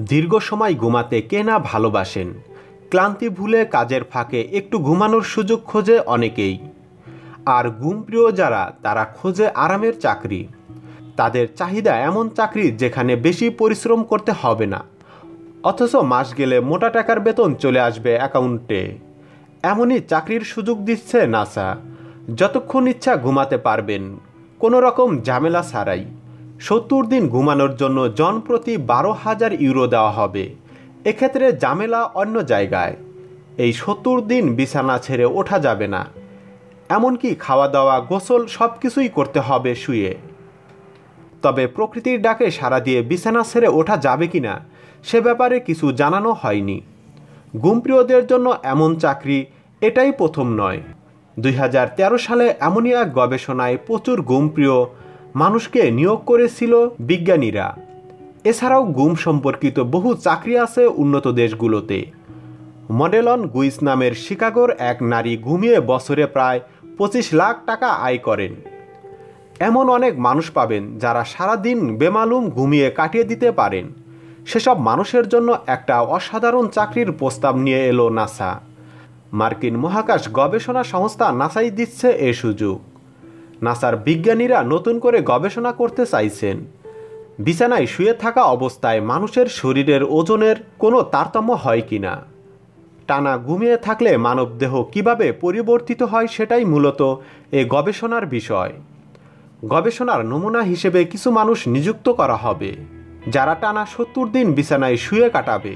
দীর্ঘ সময় ঘুমাতে কে না ভালোবাসেন। ক্লান্তি ভুলে কাজের ফাঁকে একটু ঘুমানোর সুযোগ খোঁজে অনেকেই। আর ঘুমপ্রিয় যারা, তারা খোঁজে আরামের চাকরি। তাদের চাহিদা এমন চাকরি যেখানে বেশি পরিশ্রম করতে হবে না। অথচ মাস গেলে মোটা টাকার বেতন চলে আসবে অ্যাকাউন্টে। এমনই চাকরির সুযোগ দিচ্ছে নাসা। যতক্ষণ ইচ্ছা ঘুমাতে পারবেন। কোনো রকম ঝামেলা ছাড়াই। সত্তর দিন ঘুমানোর জন্য জন প্রতি বারো হাজার ইউরো দেওয়া হবে। এক্ষেত্রে ঝামেলা অন্য জায়গায়। এই সত্তর দিন বিছানা ছেড়ে ওঠা যাবে না। এমনকি খাওয়া দাওয়া গোসল সব কিছুই করতে হবে শুয়ে। তবে প্রকৃতির ডাকে সাড়া দিয়ে বিছানা ছেড়ে ওঠা যাবে কি না সে ব্যাপারে কিছু জানানো হয়নি। গুমপ্রিয়দের জন্য এমন চাকরি, এটাই প্রথম নয়। দুই সালে এমনই এক গবেষণায় প্রচুর গুমপ্রিয় মানুষকে নিয়োগ করেছিল বিজ্ঞানীরা। এছাড়াও গুম সম্পর্কিত বহু চাকরি আছে উন্নত দেশগুলোতে। মডেলন গুইস নামের শিকাগোর এক নারী ঘুমিয়ে বছরে প্রায় পঁচিশ লাখ টাকা আয় করেন। এমন অনেক মানুষ পাবেন যারা সারাদিন বেমালুম ঘুমিয়ে কাটিয়ে দিতে পারেন। সেসব মানুষের জন্য একটা অসাধারণ চাকরির প্রস্তাব নিয়ে এলো নাসা। মার্কিন মহাকাশ গবেষণা সংস্থা নাসাই দিচ্ছে এ সুযোগ। নাসার বিজ্ঞানীরা নতুন করে গবেষণা করতে চাইছেন। বিছানায় শুয়ে থাকা অবস্থায় মানুষের শরীরের ওজনের কোনো তারতম্য হয় কি না? টানা ঘুমিয়ে থাকলে মানবদেহ কীভাবে পরিবর্তিত হয় সেটাই মূলত এ গবেষণার বিষয়। গবেষণার নমুনা হিসেবে কিছু মানুষ নিযুক্ত করা হবে, যারা টানা সত্তর দিন বিছানায় শুয়ে কাটাবে।